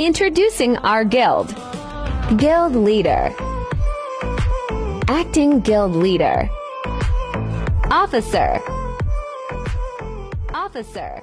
Introducing our guild. Guild leader. Acting guild leader. Officer. Officer.